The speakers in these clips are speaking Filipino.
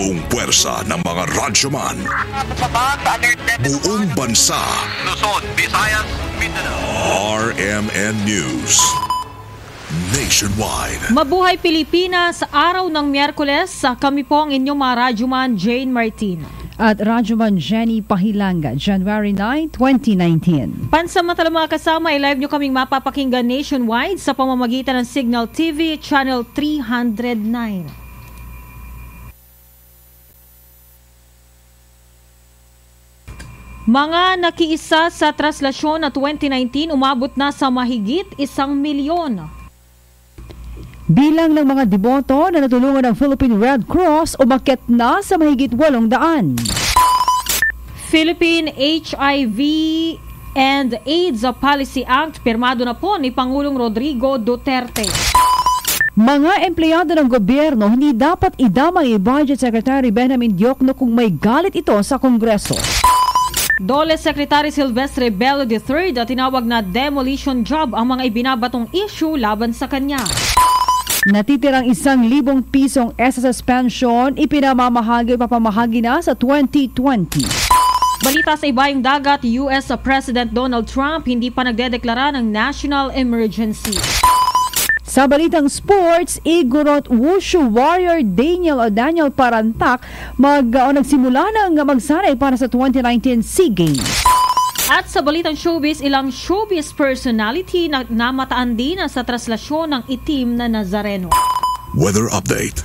buong puwersa ng mga radyoman. Buong bansa. Luzon, Visayas, Mindanao. RMN News. Nationwide. Mabuhay Pilipinas, araw ng Miyerkules, kami po ang inyong mga radyoman Jane Martin. At Radyoman Jenny Pahilanga, January 9, 2019. Pansamantala mga kasama, i-live nyo kaming mapapakinggan nationwide sa pamamagitan ng Signal TV Channel 309. Mga nakiisa sa traslasyon na 2019 umabot na sa mahigit isang milyon. Bilang ng mga deboto na natulungan ng Philippine Red Cross umakyat na sa mahigit 800. Philippine HIV and AIDS Policy Act pirmado na po ni Pangulong Rodrigo Duterte. Mga empleyado ng gobyerno hindi dapat idamang i-Budget Secretary Benjamin Diokno kung may galit ito sa Kongreso. Dole Secretary Silvestre Bello III at tinawag na demolition job ang mga ibinabatong issue laban sa kanya. Natitirang isang libong pisong SSS pension ipinamamahagi papamahagi na sa 2020. Balita sa ibayong dagat, US President Donald Trump hindi pa nagdedeklara ng national emergency. Sa balitang sports, Igorot Wushu Warrior Daniel o Daniel Parantak mag, o nagsimula ng magsanay para sa 2019 SEA Games. At sa balitang showbiz, ilang showbiz personality na namataan din sa traslasyon ng itim na Nazareno. Weather update.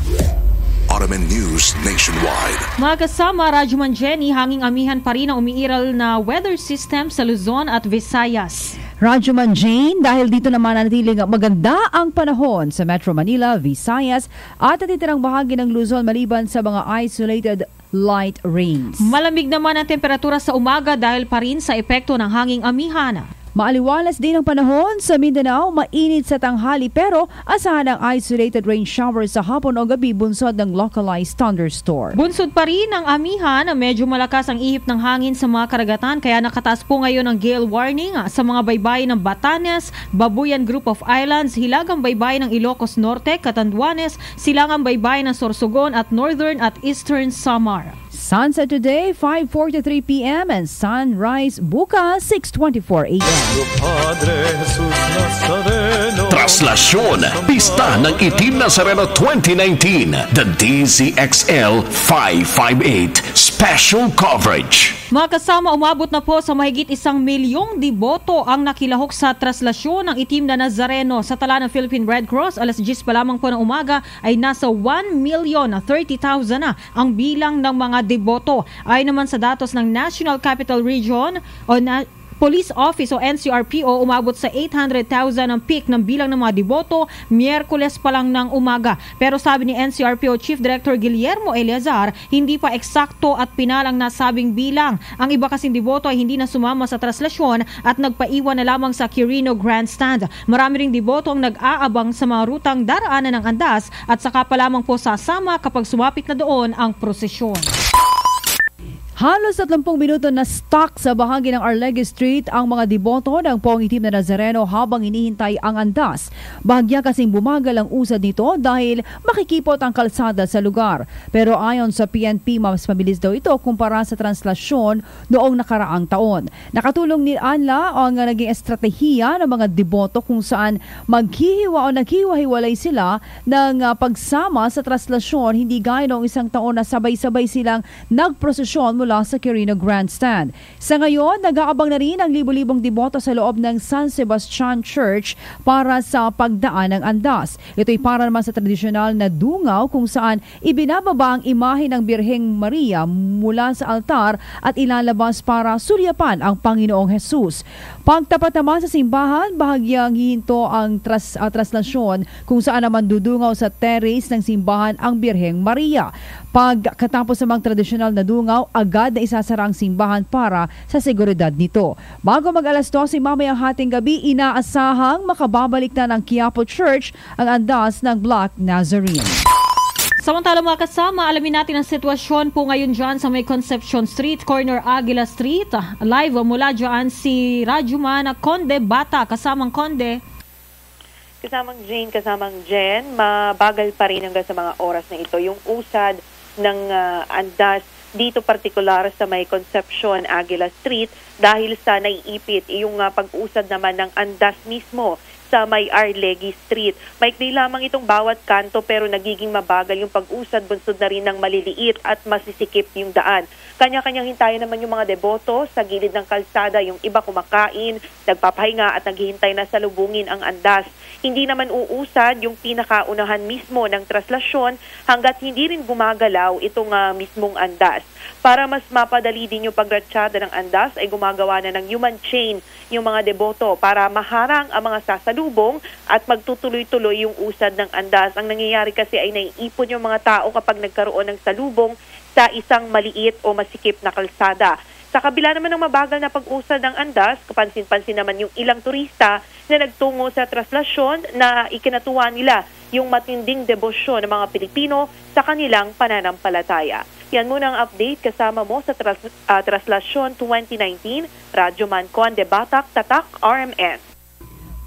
RMN News Nationwide. Mga kasama, Radyoman Jenny, hanging amihan pa rin ang umiiral na weather system sa Luzon at Visayas. Radyoman Jane, dahil dito naman nanatiling maganda ang panahon sa Metro Manila, Visayas at natitirang bahagi ng Luzon maliban sa mga isolated light rains. Malamig naman ang temperatura sa umaga dahil pa rin sa epekto ng hanging amihan. Maaliwalas din ang panahon sa Mindanao, mainit sa tanghali pero asahan ang isolated rain showers sa hapon o gabi bunsod ng localized thunderstorm. Bunsod pa rin ang amihan na medyo malakas ang ihip ng hangin sa mga karagatan kaya nakataas po ngayon ang gale warning sa mga baybayin ng Batanes, Babuyan Group of Islands, Hilagang Baybayin ng Ilocos Norte, Catanduanes, Silangang Baybayin ng Sorsogon at Northern at Eastern Samar. Sunset today, 5.43 p.m. and sunrise bukas, 6.24 a.m. Traslasyon, Pista ng Itim na Sereno 2019, the DZXL 558 Special Coverage. Mga kasama, umabot na po sa mahigit isang milyong diboto ang nakilahok sa traslasyon ng Itim na Nazareno sa tala ng Philippine Red Cross. Alas 10 pa lamang po ng umaga ay nasa 1 million 30,000 na ang bilang ng mga deboto. Ay naman sa datos ng National Capital Region o na Police Office o NCRPO umabot sa 800,000 ang peak ng bilang ng mga deboto Miyerkules pa lang ng umaga. Pero sabi ni NCRPO Chief Director Guillermo Eleazar, hindi pa eksakto at pinalang nasabing bilang. Ang iba kasing deboto ay hindi na sumama sa traslasyon at nagpaiwan na lamang sa Quirino Grandstand. Marami ring deboto ang nag-aabang sa mga rutang daraanan ng andas at saka pa lamang po sasama kapag sumapit na doon ang prosesyon. Halos 30 minuto na stuck sa bahagi ng Arlegue Street ang mga deboto ng Pong Itim na Nazareno habang inihintay ang andas. Bahagya kasing bumagal ang usad nito dahil makikipot ang kalsada sa lugar. Pero ayon sa PNP, mas mabilis daw ito kumpara sa translasyon noong nakaraang taon. Nakatulong ni Anla ang naging estratehiya ng mga deboto kung saan maghihiwa o naghiwa-hiwalay sila ng uh, pagsama sa translasyon hindi gaya noong isang taon na sabay-sabay silang nagprosesyon mula sa Quirino Grandstand. Sa ngayon, nag-aabang na rin ang libo-libong deboto sa loob ng San Sebastian Church para sa pagdaan ng andas. Ito'y para naman sa tradisyonal na dungaw kung saan ibinababa ang imahe ng Birheng Maria mula sa altar at ilalabas para suryapan ang Panginoong Jesus. Pagtapat naman sa simbahan, bahagyang hihinto ang tras, uh, traslasyon kung saan naman dudungaw sa terrace ng simbahan ang Birheng Maria. Pagkatapos ng mga tradisyonal na dungaw, agad na isasara ang simbahan para sa seguridad nito. Bago mag alas 12 mamayang hating gabi, inaasahang makababalik na ng Quiapo Church ang andas ng Black Nazarene. Samantala mga kasama, alamin natin ang sitwasyon po ngayon dyan sa may Concepcion Street, corner Aguila Street. Live mula dyan si Rajuman Conde Bata, kasamang Conde. Kasamang Jane, kasamang Jen, mabagal pa rin hanggang sa mga oras na ito. Yung usad ng ah, andas dito partikular sa may Concepcion Aguila Street dahil sa naiipit yung ah, pag-usad naman ng andas mismo sa may Arlegui Street. Maikli lamang itong bawat kanto pero nagiging mabagal yung pag-usad bunsod na rin ng maliliit at masisikip yung daan. Kanya-kanyang hintayin naman yung mga deboto sa gilid ng kalsada, yung iba kumakain, nagpapahinga at naghihintay na salubungin ang andas. Hindi naman uusad yung pinakaunahan mismo ng traslasyon hanggat hindi rin gumagalaw itong ah, mismong andas. Para mas mapadali din yung pagratsyada ng andas ay gumagawa na ng human chain yung mga deboto para maharang ang mga sasalubong at magtutuloy-tuloy yung usad ng andas. Ang nangyayari kasi ay naiipon yung mga tao kapag nagkaroon ng salubong sa isang maliit o masikip na kalsada. Sa kabila naman ng mabagal na pag-usad ng andas, kapansin-pansin naman yung ilang turista na nagtungo sa traslasyon na ikinatuwa nila yung matinding debosyon ng mga Pilipino sa kanilang pananampalataya. Yan muna ang update kasama mo sa tras, ah, Traslasyon 2019, Radyo Mancon de Batak, Tatak, RMN.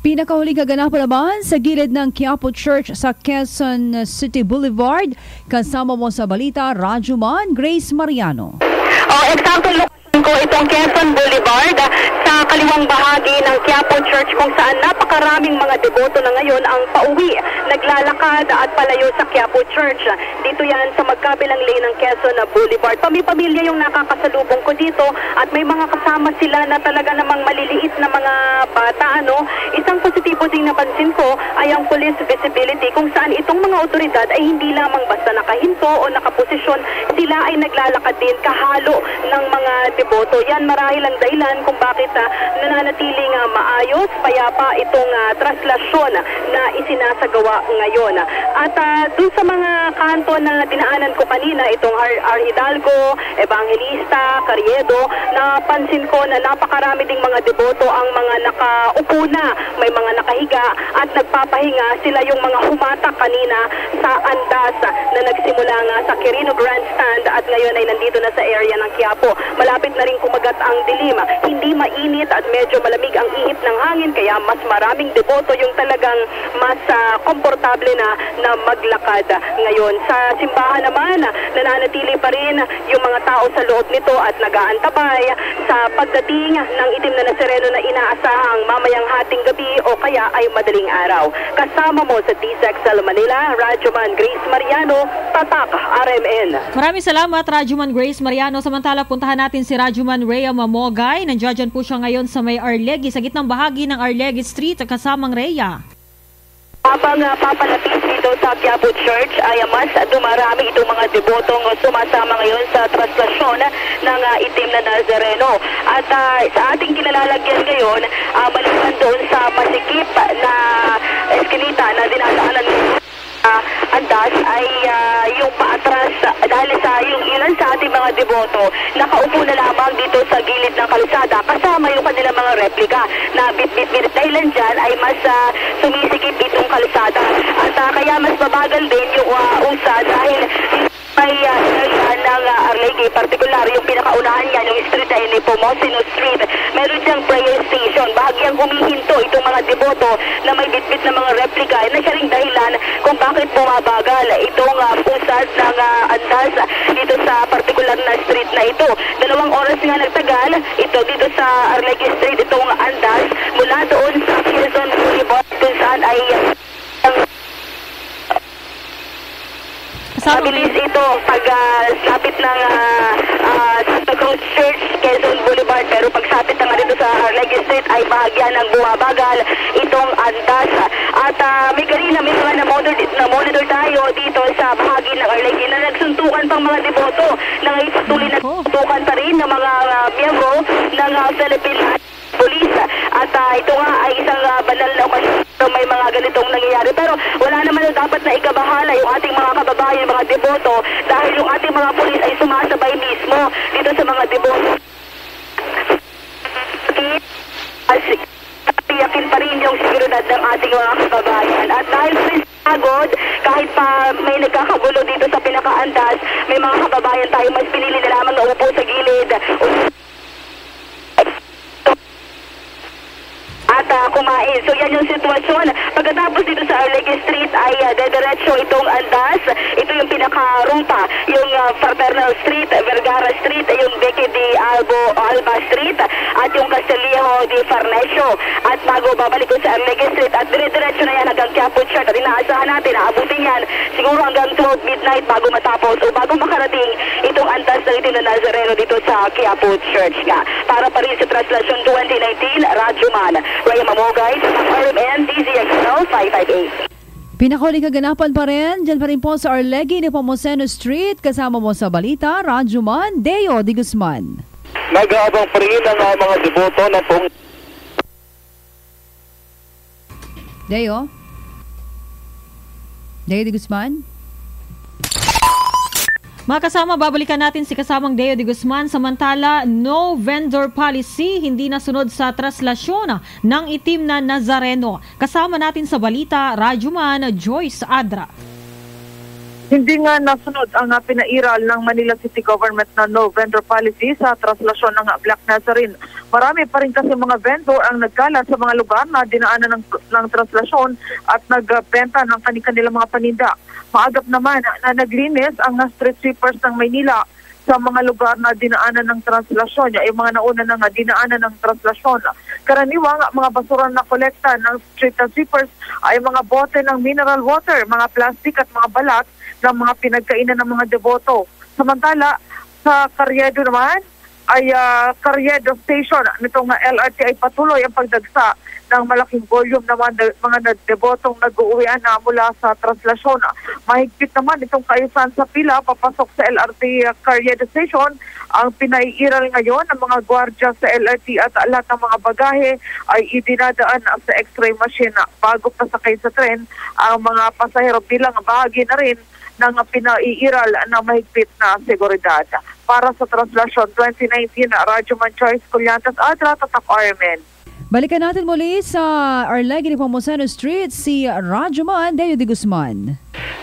Pinakahuling kaganapan naman sa gilid ng Quiapo Church sa Quezon City Boulevard. Kasama mo sa balita, Rajuman Grace Mariano. Oh, eksakto lokasyon ko itong Quezon Boulevard ah, sa kaliwang bahagi ng Quiapo Church kung saan napakaraming mga deboto na ngayon ang pauwi, naglalakad at palayo sa Quiapo Church. Dito yan sa magkabilang lane ng Quezon Boulevard. Pami-pamilya yung nakakasalubong ko dito at may mga kasama sila na talaga namang maliliit na mga bata. Ano? Isang positibo ding napansin ko ay ang police visibility kung saan itong mga otoridad ay hindi lamang basta nakahinto o nakaposisyon, sila ay naglalakad din kahalo ng mga deboto. Yan marahil ang dahilan kung bakit ah, nananatiling ah, maayos, payapa itong ah, traslasyon na isinasagawa ngayon. At uh, dun sa mga kanto na dinaanan ko kanina, itong Ar, Ar Hidalgo, Evangelista, Carriedo, napansin ko na napakarami ding mga deboto ang mga nakaupo na, may mga nakahiga at nagpapahinga. Sila yung mga humatak kanina sa andas na nagsimula nga sa Quirino Grandstand at ngayon ay nandito na sa area ng Quiapo. Malapit na rin kumagat ang dilim. Hindi mainit at medyo malamig ang ihip ng hangin kaya mas maraming deboto yung talagang mas ah, komportable na na maglakad ngayon. Sa simbahan naman, nananatili pa rin yung mga tao sa loob nito at nagaantabay sa pagdating ng itim na nasereno na inaasahang mamayang hating gabi o kaya ay madaling araw. Kasama mo sa DZXL Manila, Radyoman Grace Mariano, Tatak, RMN. Maraming salamat, Rajuman Grace Mariano. Samantala, puntahan natin si Rajuman Rhea Mamogay. Nandiyan po siya ngayon sa may Arlegui, sa gitnang bahagi ng Arlegui Street, kasamang Rhea. Habang uh, papalapit dito sa Quiapo Church ay uh, mas dumarami itong mga debotong sumasama ngayon sa traslasyon ng uh, itim na Nazareno. At uh, sa ating kinalalagyan ngayon, uh, maliban doon sa masikip na eskinita na dinadaanan uh, andas ay uh, yung paatras dahil sa yung ilan sa ating mga deboto nakaupo na lamang dito sa gilid ng kalsada kasama yung kanilang mga replika na bit-bit-bit dahilan dyan ay mas uh, itong kalsada at uh, kaya mas mabagal din yung uh, usad dahil may uh, area ng uh, Arlegui, partikular yung pinakaunahan niya, yung street ay ni Pomosino Street. Meron siyang prayer station. Bahagyang humihinto itong mga deboto na may bitbit na mga replika na siya ring dahilan kung bakit bumabagal itong uh, pusad ng uh, andas dito sa partikular na street na ito. Dalawang oras nga nagtagal ito dito sa Arlegui Street itong andas mula doon sa Quezon Boulevard kung saan ay uh, Kasama Mabilis ito pag uh, sapit ng uh, uh, Santa Cruz Church, Quezon Boulevard. Pero pag sapit na nga dito sa Arlegui Street ay bahagya ng bumabagal itong antas. At uh, may kanina may mga na-monitor, na-monitor tayo dito sa bahagi ng Arlegui na nagsuntukan pang mga deboto na ngayon patuloy na suntukan pa rin ng mga uh, miyembro ng uh, Philippine Police. At uh, ito nga ay isang uh, banal na na may mga ganitong nangyayari. Pero wala naman na dapat na ikabahala yung ating mga kababayan, mga deboto, dahil yung ating mga polis ay sumasabay mismo dito sa mga deboto. As tiyakin pa rin yung seguridad ng ating mga kababayan. At dahil pagod, kahit pa may nagkakagulo dito sa pinakaandas, may mga kababayan tayo mas pinili na lamang na upo sa gilid. At ah, uh, kumain. So yan yung sitwasyon. Pagkatapos dito sa Arlegue Street ay uh, dediretso itong andas. Ito yung pinaka-ruta. Yung uh, Fraternal Street, Vergara Street, yung Beque de Albo, Alba Street, at yung Castelio de Farnesio. At bago babalik sa Arlegue Street, at dire-diretso na yan hanggang Quiapo Church. At inaasahan natin, aabutin yan siguro hanggang 12 midnight bago matapos o bago makarating itong antas ng itim na Nazareno dito sa Quiapo Church nga. Para pa rin sa Translasyon 2019, Radyo Man. Raya Mamogay, RMN, DZXL 558. Pinakuling kaganapan pa rin, dyan pa rin po sa Arlegui ni Pomoceno Street. Kasama mo sa balita, Rajuman Deo de Guzman. Nag-aabang pa rin ang uh, mga deboto ng pong Deo? Deo de Guzman? Mga kasama, babalikan natin si kasamang Deo de Guzman. Samantala, no vendor policy, hindi nasunod sa traslasyon ng itim na Nazareno. Kasama natin sa balita, Rajuman Joyce Adra. Hindi nga nasunod ang pinairal ng Manila City Government na no vendor policy sa traslasyon ng Black Nazarene. Marami pa rin kasi mga vendor ang nagkalat sa mga lugar na dinaanan ng, ng traslasyon at nagbenta ng kanilang mga paninda. Maagap naman na naglinis ang street sweepers ng Maynila sa mga lugar na dinaanan ng translasyon, yung mga nauna na nga dinaanan ng translasyon. Karaniwang mga basura na kolekta ng street sweepers ay mga bote ng mineral water, mga plastic at mga balat ng mga pinagkainan ng mga deboto. Samantala, sa Carriedo naman, ay uh, Station nitong uh, LRT ay patuloy ang pagdagsa ng malaking volume ng mga, mga debotong nag-uuwian na mula sa translasyon. Mahigpit naman itong kaayusan sa pila papasok sa LRT Carriedo Station. Ang pinaiiral ngayon ng mga gwardya sa LRT at lahat ng mga bagahe ay idinadaan sa x-ray machine bago pasakay sa tren ang mga pasahero bilang bahagi na rin ng pinaiiral na mahigpit na seguridad. Para sa Translasyon 2019, Radyo Manchoy, Kulyantas, Adra, Tatak RMN. Balikan natin muli sa Arlegui ni Pomoceno Street si Rajuman Deo de Guzman.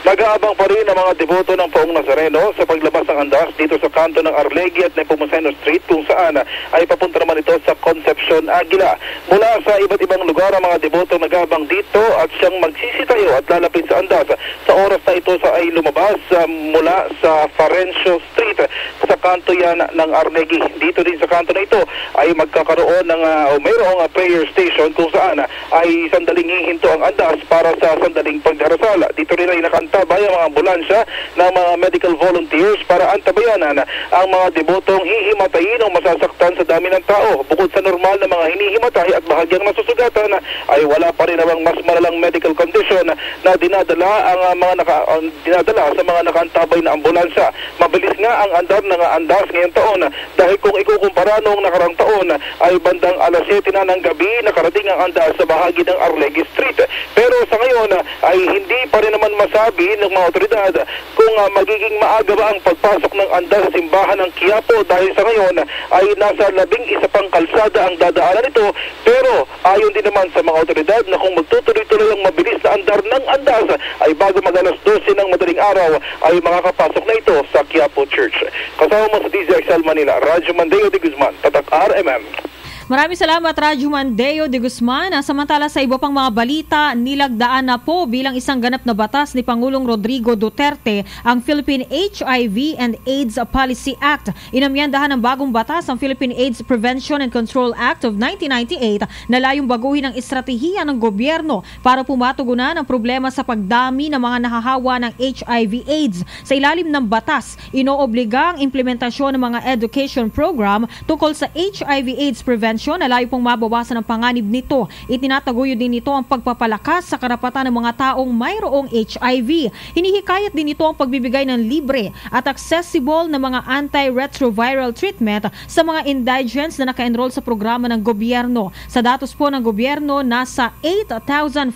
Nag-aabang pa rin ang mga deboto ng Poong Nazareno sa paglabas ng andas dito sa kanto ng Arlegui at Nepomuceno Street kung saan ay papunta naman ito sa Concepcion Aguila. Mula sa iba't ibang lugar ang mga deboto nag-aabang dito at siyang magsisitayo at lalapit sa andas. Sa oras na ito sa ay lumabas uh, mula sa Farencio Street sa kanto yan ng Arlegui. Dito din sa kanto na ito ay magkakaroon ng uh, mayroong uh, prayer station kung saan uh, ay sandaling hihinto ang andas para sa sandaling pagdarasal. Dito rin ay nakantabay ang mga ambulansya ng mga medical volunteers para antabayanan ang mga debotong hihimatayin o masasaktan sa dami ng tao. Bukod sa normal na mga hinihimatay at bahagyang nasusugatan ay wala pa rin namang mas malalang medical condition na dinadala ang uh, mga naka, uh, dinadala sa mga nakantabay na ambulansya. Mabilis nga ang andar ng andas ngayong taon dahil kung ikukumpara noong nakarang taon ay bandang alas 7 na ng gabi nakarating ang andas sa bahagi ng Arlegui Street. Pero sa ngayon ay hindi pa rin naman masabi ng mga otoridad kung uh, magiging maaga ba ang pagpasok ng andas sa simbahan ng Quiapo dahil sa ngayon ay nasa labing isa pang kalsada ang dadaanan nito pero ayon din naman sa mga otoridad na kung magtutuloy-tuloy ang mabilis na andar ng andas ay bago mag alas 12 ng madaling araw ay makakapasok na ito sa Quiapo Church. Kasama mo sa DZXL Manila, Radyo Mandeo de Guzman, Tatak RMM. Maraming salamat Radyo Mandeo de Guzman. Samantala sa iba pang mga balita, nilagdaan na po bilang isang ganap na batas ni Pangulong Rodrigo Duterte ang Philippine HIV and AIDS Policy Act. Inamyandahan ng bagong batas ang Philippine AIDS Prevention and Control Act of 1998 na layong baguhin ang estratehiya ng gobyerno para pumatugunan ang problema sa pagdami ng mga nahahawa ng HIV AIDS. Sa ilalim ng batas, inoobliga ang implementasyon ng mga education program tungkol sa HIV AIDS prevention prevensyon na layo pong mabawasan ang panganib nito. Itinataguyod din nito ang pagpapalakas sa karapatan ng mga taong mayroong HIV. Hinihikayat din ito ang pagbibigay ng libre at accessible na mga antiretroviral treatment sa mga indigents na naka-enroll sa programa ng gobyerno. Sa datos po ng gobyerno, nasa 8,533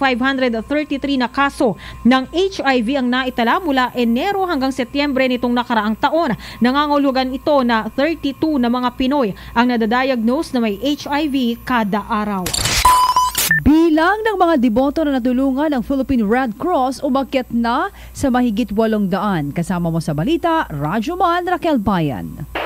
na kaso ng HIV ang naitala mula Enero hanggang Setyembre nitong nakaraang taon. Nangangulugan ito na 32 na mga Pinoy ang nadadiagnose na may HIV kada araw. Bilang ng mga deboto na natulungan ng Philippine Red Cross umakyat na sa mahigit 800. Kasama mo sa balita, Rajuman Raquel Bayan.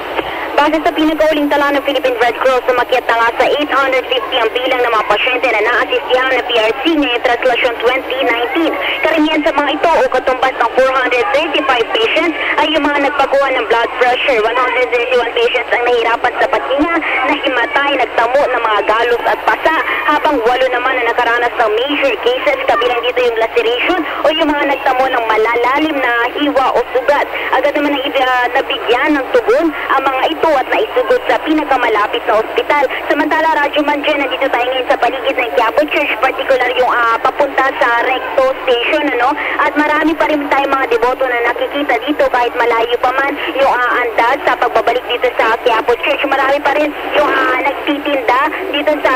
Base sa pinagauling tala ng Philippine Red Cross, sumakyat na nga sa 850 ang bilang ng mga pasyente na naasistihan ng PRC ngayong translasyon 2019. Karamihan sa mga ito o katumbas ng 435 patients ay yung mga nagpakuha ng blood pressure. 131 patients ang nahirapan sa paghinga, nahimatay, nagtamo ng mga galos at pasa, habang walo naman na nakaranas ng major cases kabilang dito yung laceration o yung mga nagtamo ng malalalim na hiwa o sugat. Agad naman ang uh, nabigyan ng tugon ang mga ito at naisugod sa pinakamalapit na ospital. Samantala, Radyo Manje, nandito tayo ngayon sa paligid ng Quiapo Church, particular yung uh, papunta sa Recto Station, ano? At marami pa rin tayong mga deboto na nakikita dito kahit malayo pa man yung uh, andas sa pagbabalik dito sa Quiapo Church. Marami pa rin yung uh, nagtitinda dito sa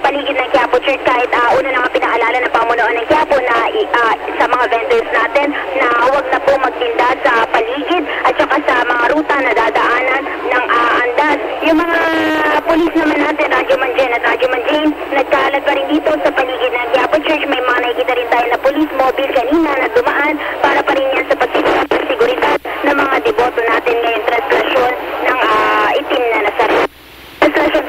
paligid ng Quiapo Church kahit uh, una na nga pinaalala ng pamunuan ng Quiapo na uh, sa mga vendors natin na huwag na po magtinda sa paligid at saka sa mga ruta na dadaanan ng uh, andas. Yung mga polis naman natin, Radyo Manjen at Radyo Manjen, nagkalat pa rin dito sa paligid ng Quiapo Church. May mga nakikita rin tayo na mobile kanina na dumaan para pa rin yan sa pagsisigurad ng mga deboto natin ngayong translasyon ng uh, itim na nasarili. Translasyon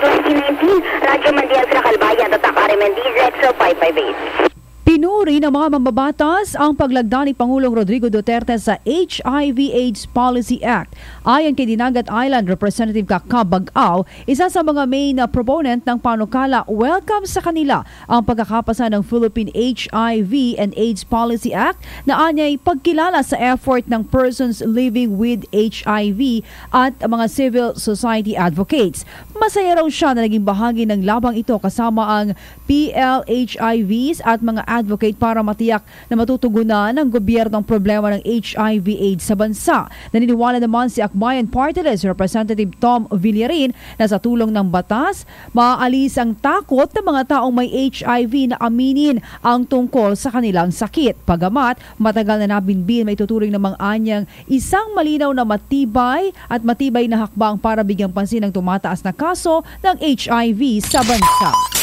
2019, Radyo Mandial sa Calbayan, Tatak Mendiz, Exo 558. Pinuri ng mga mambabatas ang paglagda ni Pangulong Rodrigo Duterte sa HIV-AIDS Policy Act. Ayon kay Dinagat Island Representative Kakabagaw, isa sa mga main proponent ng panukala, welcome sa kanila ang pagkakapasa ng Philippine HIV and AIDS Policy Act na anyay pagkilala sa effort ng persons living with HIV at mga civil society advocates. Masaya raw siya na naging bahagi ng labang ito kasama ang PLHIVs at mga advocate para matiyak na matutugunan ng gobyerno ang problema ng HIV-AIDS sa bansa. Naniniwala naman si Akbayan Party Representative Tom Villarin na sa tulong ng batas, maaalis ang takot ng mga taong may HIV na aminin ang tungkol sa kanilang sakit. Pagamat, matagal na nabinbin may tuturing ng mga anyang isang malinaw na matibay at matibay na hakbang para bigyang pansin ang tumataas na kaso ng HIV sa bansa.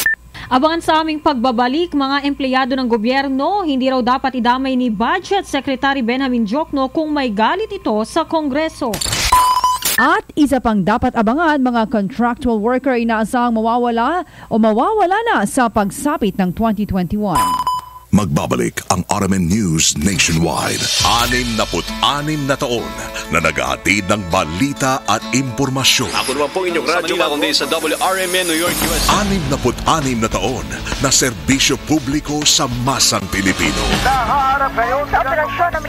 Abangan sa aming pagbabalik, mga empleyado ng gobyerno, hindi raw dapat idamay ni Budget Secretary Benjamin Jokno kung may galit ito sa Kongreso. At isa pang dapat abangan mga contractual worker inaasahang mawawala o mawawala na sa pagsapit ng 2021. Magbabalik ang RMN News Nationwide. Anim na put anim na taon na naghahatid ng balita at impormasyon. Ako naman po inyong radyo kundi sa WRMN New York, USA. Anim na put anim na taon na serbisyo publiko sa masang Pilipino.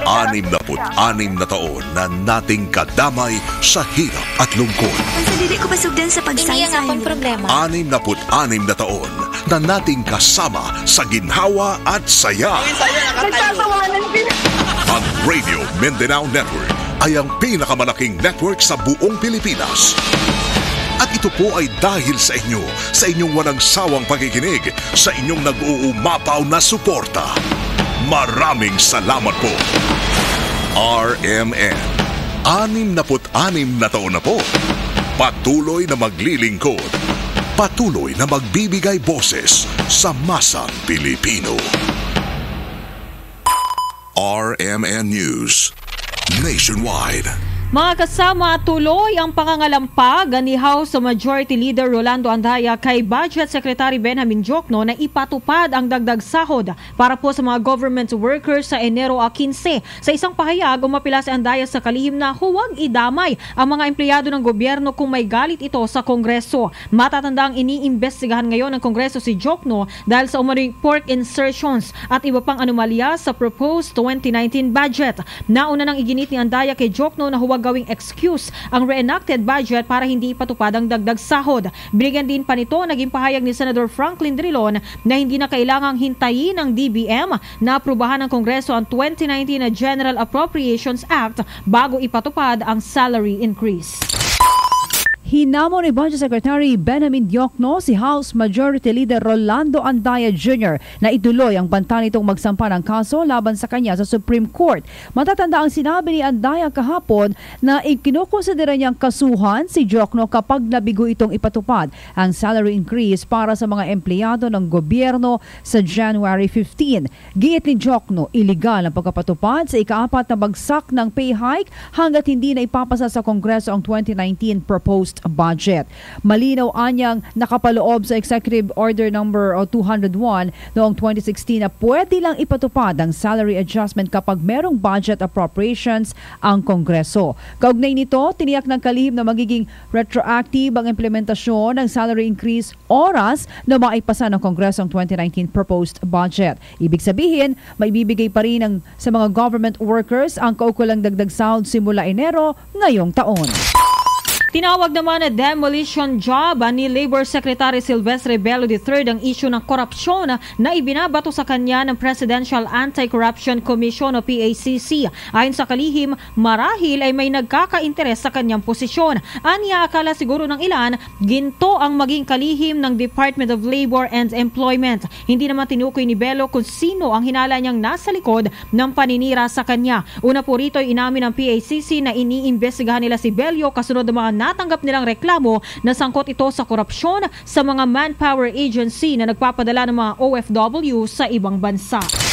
Anim na put anim na taon na nating kadamay sa hirap at lungkot. Hindi ko pasugdan sa Hindi nga pang problema. Anim na put anim na taon na nating kasama sa ginhawa at saya. Ang Radio Mindanao Network ay ang pinakamalaking network sa buong Pilipinas. At ito po ay dahil sa inyo, sa inyong walang sawang pakikinig, sa inyong nag-uumapaw na suporta. Maraming salamat po. RMN. Anim na put anim na taon na po. Patuloy na maglilingkod. Patuloy na magbibigay boses sa masang Pilipino. RMN News Nationwide. Mga kasama, tuloy ang pangangalampag ni House Majority Leader Rolando Andaya kay Budget Secretary Benjamin Jokno na ipatupad ang dagdag sahod para po sa mga government workers sa Enero 15. Sa isang pahayag, umapila si Andaya sa kalihim na huwag idamay ang mga empleyado ng gobyerno kung may galit ito sa Kongreso. Matatanda ang iniimbestigahan ngayon ng Kongreso si Jokno dahil sa umano'y pork insertions at iba pang anomalya sa proposed 2019 budget. Nauna nang iginit ni Andaya kay Jokno na huwag gawing excuse ang reenacted budget para hindi ipatupad ang dagdag sahod. Binigyan din pa nito naging pahayag ni Senator Franklin Drilon na hindi na kailangang hintayin ng DBM na aprubahan ng Kongreso ang 2019 na General Appropriations Act bago ipatupad ang salary increase. Hinamo ni Budget Secretary Benjamin Diokno si House Majority Leader Rolando Andaya Jr. na ituloy ang banta nitong magsampa ng kaso laban sa kanya sa Supreme Court. Matatanda ang sinabi ni Andaya kahapon na ikinukonsidera niyang kasuhan si Diokno kapag nabigo itong ipatupad ang salary increase para sa mga empleyado ng gobyerno sa January 15. Giit ni Diokno, iligal ang pagkapatupad sa ikaapat na bagsak ng pay hike hanggat hindi na ipapasa sa Kongreso ang 2019 proposed proposed budget. Malinaw anyang nakapaloob sa Executive Order number 201 noong 2016 na pwede lang ipatupad ang salary adjustment kapag merong budget appropriations ang Kongreso. Kaugnay nito, tiniyak ng kalihim na magiging retroactive ang implementasyon ng salary increase oras na maipasa ng Kongreso ang 2019 proposed budget. Ibig sabihin, may bibigay pa rin ang, sa mga government workers ang kaukulang dagdag sahod simula Enero ngayong taon. Tinawag naman na demolition job ni Labor Secretary Silvestre Bello III ang issue ng korupsyon na ibinabato sa kanya ng Presidential Anti-Corruption Commission o PACC. Ayon sa kalihim, marahil ay may nagkaka-interes sa kanyang posisyon. Anya akala siguro ng ilan, ginto ang maging kalihim ng Department of Labor and Employment. Hindi naman tinukoy ni Bello kung sino ang hinala niyang nasa likod ng paninira sa kanya. Una po rito ay inamin ng PACC na iniimbestigahan nila si Bello kasunod ng mga natanggap nilang reklamo na sangkot ito sa korupsyon sa mga manpower agency na nagpapadala ng mga OFW sa ibang bansa.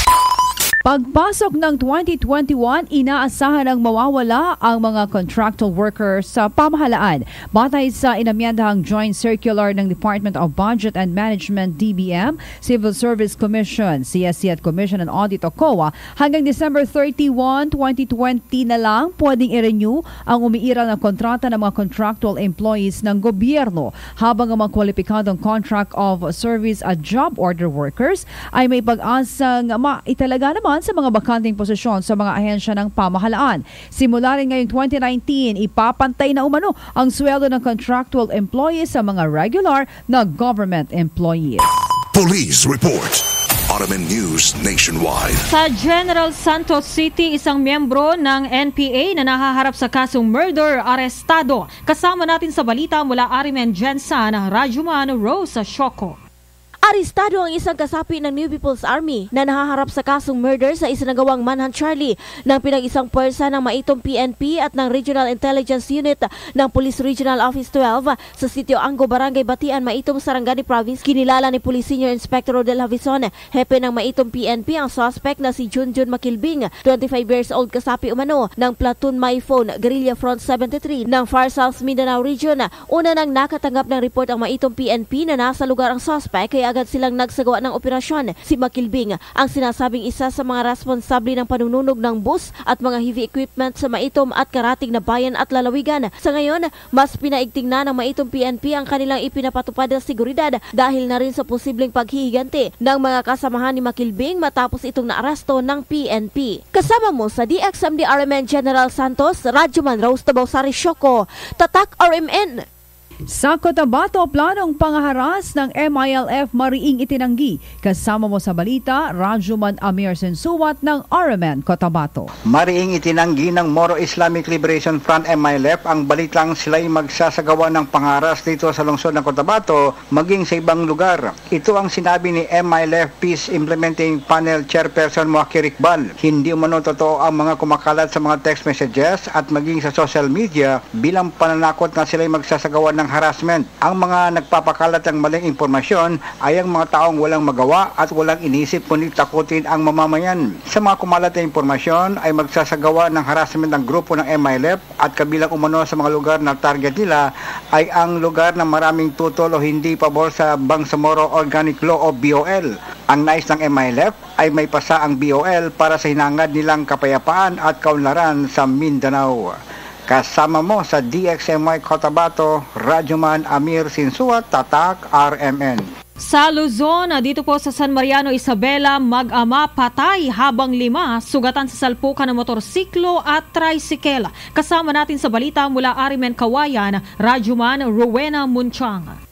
Pagpasok ng 2021, inaasahan ang mawawala ang mga contractual workers sa pamahalaan. Batay sa inamyandahang Joint Circular ng Department of Budget and Management DBM, Civil Service Commission, CSC at Commission on Audit COA, hanggang December 31, 2020 na lang pwedeng i-renew ang umiiral na kontrata ng mga contractual employees ng gobyerno habang ang mga kwalipikadong contract of service at job order workers ay may pag-asang maitalaga naman sa mga bakanting posisyon sa mga ahensya ng pamahalaan. Simula rin ngayong 2019, ipapantay na umano ang sweldo ng contractual employees sa mga regular na government employees. Police Report. Ottoman News Nationwide. Sa General Santos City, isang miyembro ng NPA na nahaharap sa kasong murder, arestado. Kasama natin sa balita mula Arimen Jensen, Rajuman Rose Shoko. Arestado ang isang kasapi ng New People's Army na nahaharap sa kasong murder sa isinagawang Manhunt Charlie ng pinag-isang pwersa ng maitong PNP at ng Regional Intelligence Unit ng Police Regional Office 12 sa sitio Anggo, Barangay Batian, Maitong Sarangani Province. Kinilala ni Police Senior Inspector Rodel Havison, hepe ng maitong PNP ang suspect na si Junjun Makilbing, 25 years old kasapi umano ng Platoon My Phone Guerrilla Front 73 ng Far South Mindanao Region. Una nang nakatanggap ng report ang maitong PNP na nasa lugar ang suspect kaya agad silang nagsagawa ng operasyon. Si Makilbing ang sinasabing isa sa mga responsable ng panununog ng bus at mga heavy equipment sa Maitom at karating na bayan at lalawigan. Sa ngayon, mas pinaigting na ng Maitom PNP ang kanilang ipinapatupad na seguridad dahil na rin sa posibleng paghihiganti ng mga kasamahan ni Makilbing matapos itong naaresto ng PNP. Kasama mo sa DXMD RMN General Santos, Radyoman Rose Tabausari Shoko, Tatak RMN. Sa Cotabato, planong pangaharas ng MILF mariing itinanggi. Kasama mo sa balita, Rajuman Amir Sensuwat ng RMN Cotabato. Mariing itinanggi ng Moro Islamic Liberation Front MILF ang balitang sila'y magsasagawa ng pangaras dito sa lungsod ng Cotabato maging sa ibang lugar. Ito ang sinabi ni MILF Peace Implementing Panel Chairperson Moaki Rikbal. Hindi umano totoo ang mga kumakalat sa mga text messages at maging sa social media bilang pananakot na sila'y magsasagawa ng harassment. Ang mga nagpapakalat ng maling impormasyon ay ang mga taong walang magawa at walang inisip kundi takutin ang mamamayan. Sa mga kumalat na impormasyon ay magsasagawa ng harassment ng grupo ng MILF at kabilang umano sa mga lugar na target nila ay ang lugar na maraming tutol o hindi pabor sa Bangsamoro Organic Law o BOL. Ang nais ng MILF ay may pasa ang BOL para sa hinangad nilang kapayapaan at kaunlaran sa Mindanao. Kasama mo sa DXMY Cotabato, Radyoman Amir Sinsuat, Tatak, RMN. Sa Luzon, dito po sa San Mariano, Isabela, mag-ama patay habang lima sugatan sa salpukan ng motorsiklo at tricycle. Kasama natin sa balita mula Arimen Kawayan, Rajuman Rowena Munchang.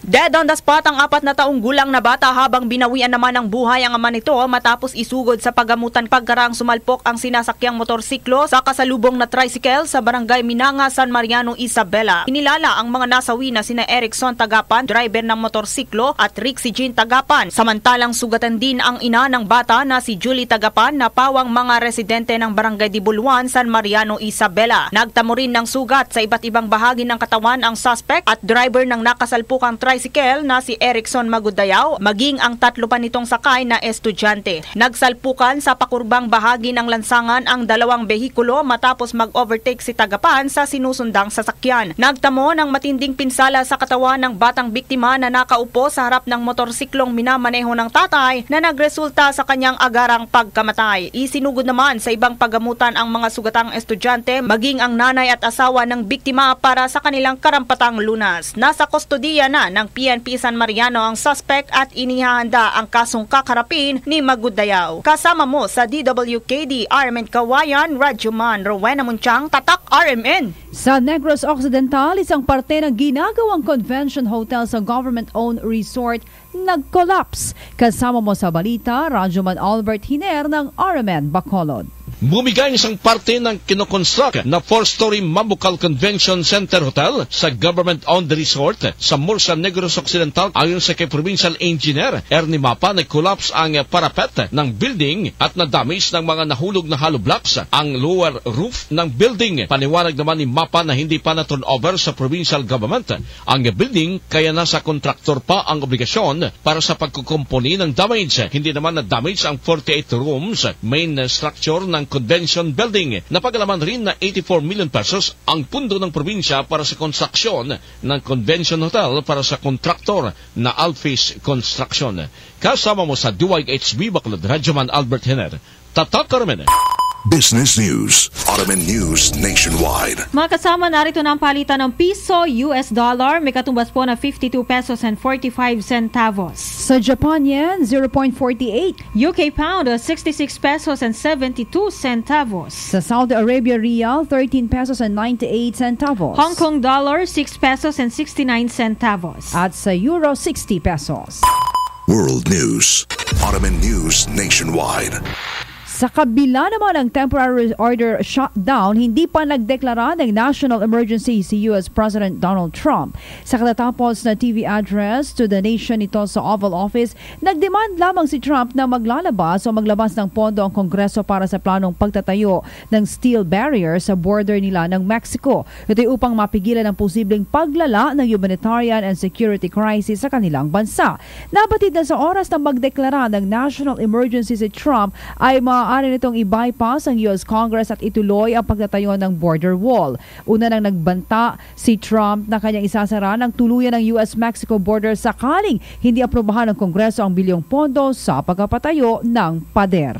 Dead on the spot ang apat na taong gulang na bata habang binawian naman ng buhay ang ama nito matapos isugod sa pagamutan pagkarang sumalpok ang sinasakyang motorsiklo sa kasalubong na tricycle sa barangay Minanga, San Mariano, Isabela. Inilala ang mga nasawi na sina Erickson Tagapan, driver ng motorsiklo at Rixie Jean Tagapan. Samantalang sugatan din ang ina ng bata na si Julie Tagapan na pawang mga residente ng barangay Dibuluan, San Mariano, Isabela. Nagtamo rin ng sugat sa iba't ibang bahagi ng katawan ang suspect at driver ng nakasalpukang tricycle tricycle na si Erickson Magudayaw, maging ang tatlo pa nitong sakay na estudyante. Nagsalpukan sa pakurbang bahagi ng lansangan ang dalawang behikulo matapos mag-overtake si Tagapan sa sinusundang sasakyan. Nagtamo ng matinding pinsala sa katawan ng batang biktima na nakaupo sa harap ng motorsiklong minamaneho ng tatay na nagresulta sa kanyang agarang pagkamatay. Isinugod naman sa ibang pagamutan ang mga sugatang estudyante maging ang nanay at asawa ng biktima para sa kanilang karampatang lunas. Nasa kustodiya na ng PNP San Mariano ang suspect at inihahanda ang kasong kakarapin ni Magudayaw. Kasama mo sa DWKD Armen Kawayan, Radyoman, Rowena Munchang, Tatak RMN. Sa Negros Occidental, isang parte ng ginagawang convention hotel sa government-owned resort nag-collapse. Kasama mo sa balita, Radyoman Albert Hiner ng RMN Bacolod. Bumigay isang parte ng kinokonstruct na four-story Mamukal Convention Center Hotel sa government-owned resort sa Mursa Negros Occidental ayon sa kay provincial engineer Ernie Mapa nag-collapse ang parapet ng building at na-damage ng mga nahulog na hollow blocks ang lower roof ng building. Paniwanag naman ni Mapa na hindi pa na-turn over sa provincial government ang building kaya nasa kontraktor pa ang obligasyon para sa pagkukumpuni ng damage. Hindi naman na-damage ang 48 rooms main structure ng Convention Building. Napagalaman rin na 84 million pesos ang pundo ng probinsya para sa konstruksyon ng Convention Hotel para sa kontraktor na Alfish Construction. Kasama mo sa DYHB Bacolod, Radyoman Albert Henner. Tatak Carmen. Business News, Ottoman News Nationwide. Mga kasama, narito na ang palitan ng piso, US dollar, may katumbas po na 52 pesos and 45 centavos. Sa Japan yen, 0.48. UK pound, 66 pesos and 72 centavos. Sa Saudi Arabia Riyal, 13 pesos and 98 centavos. Hong Kong dollar, 6 pesos and 69 centavos. At sa Euro, 60 pesos. World News, Ottoman News Nationwide. Sa kabila naman ng temporary order shutdown, hindi pa nagdeklara ng national emergency si US President Donald Trump. Sa katatapos na TV address to the nation ito sa Oval Office, nagdemand lamang si Trump na maglalabas o maglabas ng pondo ang Kongreso para sa planong pagtatayo ng steel barrier sa border nila ng Mexico. Ito ay upang mapigilan ang posibleng paglala ng humanitarian and security crisis sa kanilang bansa. Nabatid na sa oras na magdeklara ng national emergency si Trump ay ma maaari nitong i-bypass ang US Congress at ituloy ang pagtatayo ng border wall. Una nang nagbanta si Trump na kanyang isasara ng tuluyan ng US-Mexico border sakaling hindi aprobahan ng Kongreso ang bilyong pondo sa pagpapatayo ng pader.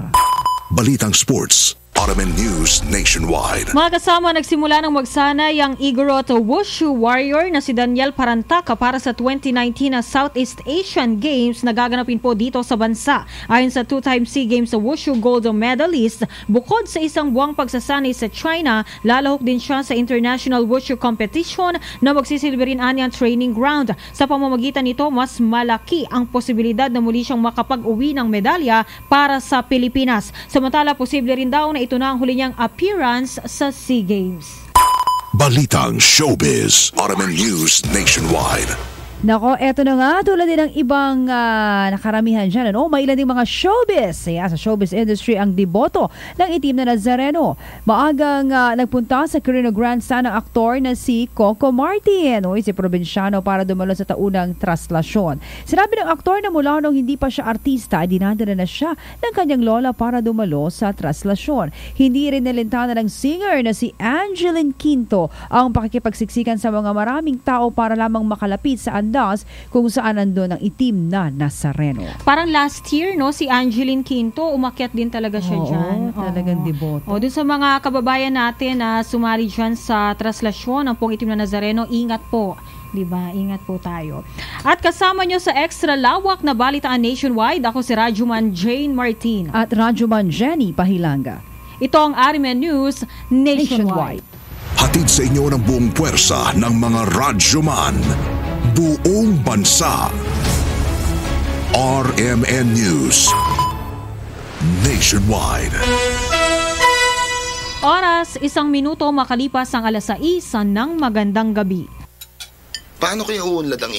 Balitang Sports, Ottoman News Nationwide. Mga kasama, nagsimula ng magsanay ang Igorot Wushu Warrior na si Daniel Parantaka para sa 2019 na Southeast Asian Games na gaganapin po dito sa bansa. Ayon sa two-time SEA Games Wushu gold medalist, bukod sa isang buwang pagsasanay sa China, lalahok din siya sa International Wushu Competition na magsisilbi rin anyang training ground. Sa pamamagitan nito, mas malaki ang posibilidad na muli siyang makapag-uwi ng medalya para sa Pilipinas. Samantala, posible rin daw na ito na ang huli niyang appearance sa SEA Games. Balitang Showbiz, Ottoman News Nationwide. Nako, eto na nga, tulad din ng ibang uh, nakaramihan dyan. Ano? May ilan din mga showbiz. Kaya sa showbiz industry ang deboto ng itim na Nazareno. Maagang uh, nagpunta sa Carino Grandstand ang aktor na si Coco Martin. O, si probinsyano para dumalo sa taunang traslasyon. Sinabi ng aktor na mula nung hindi pa siya artista, dinadala na siya ng kanyang lola para dumalo sa traslasyon. Hindi rin nalintana ng singer na si Angeline Quinto ang pakikipagsiksikan sa mga maraming tao para lamang makalapit sa landas kung saan nandun ang itim na Nazareno. Parang last year, no, si Angeline Quinto, umakyat din talaga siya Oo, dyan. talagang Oo. deboto. O, dun sa mga kababayan natin na sumali dyan sa traslasyon ng pong itim na Nazareno, ingat po. 'di ba? Ingat po tayo. At kasama nyo sa extra lawak na balitaan nationwide, ako si Rajuman Jane Martin. At Rajuman Jenny Pahilanga. Ito ang Arimen News Nationwide. Hatid sa inyo ng buong puwersa ng mga Radyoman. Buong bansa. RMN News. Nationwide. Oras, isang minuto makalipas ang alas 6 ng magandang gabi. Paano kaya uunlad ang